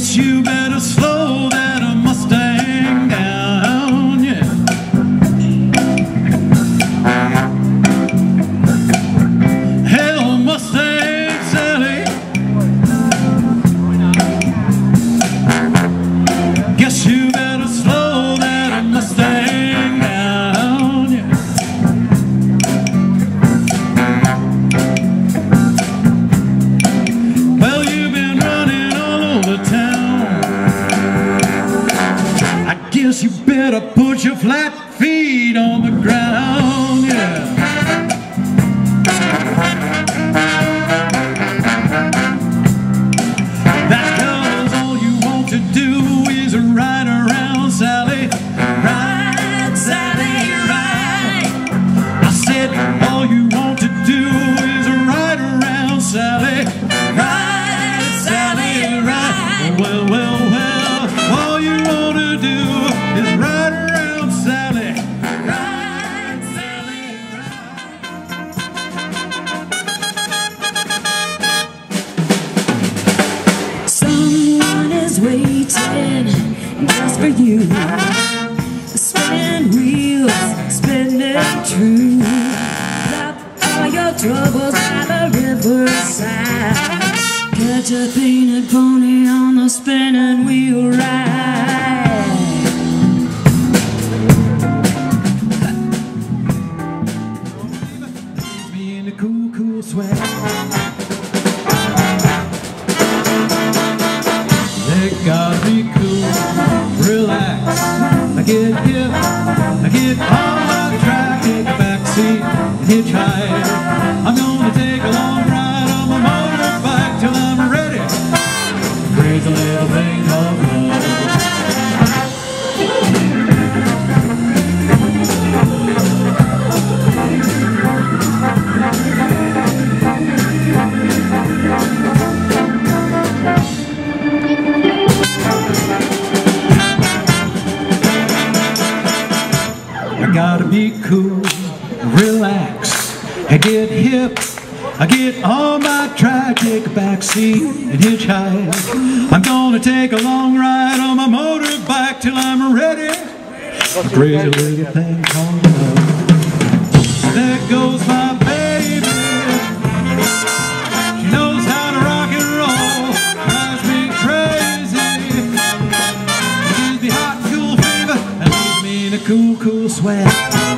guess you better put your flat feet on the ground. For you. Spinning wheels, spinning true. Drop all your troubles by the riverside. Catch a painted pony on the spinning wheel ride. cool, cool sweat. They gotta be. I relax, I get hip, I get on my track, take a and hitchhike. I'm gonna take a long ride on my motorbike till I'm ready. A crazy little thing called love. There goes my baby. She knows how to rock and roll, cool, cool sweat.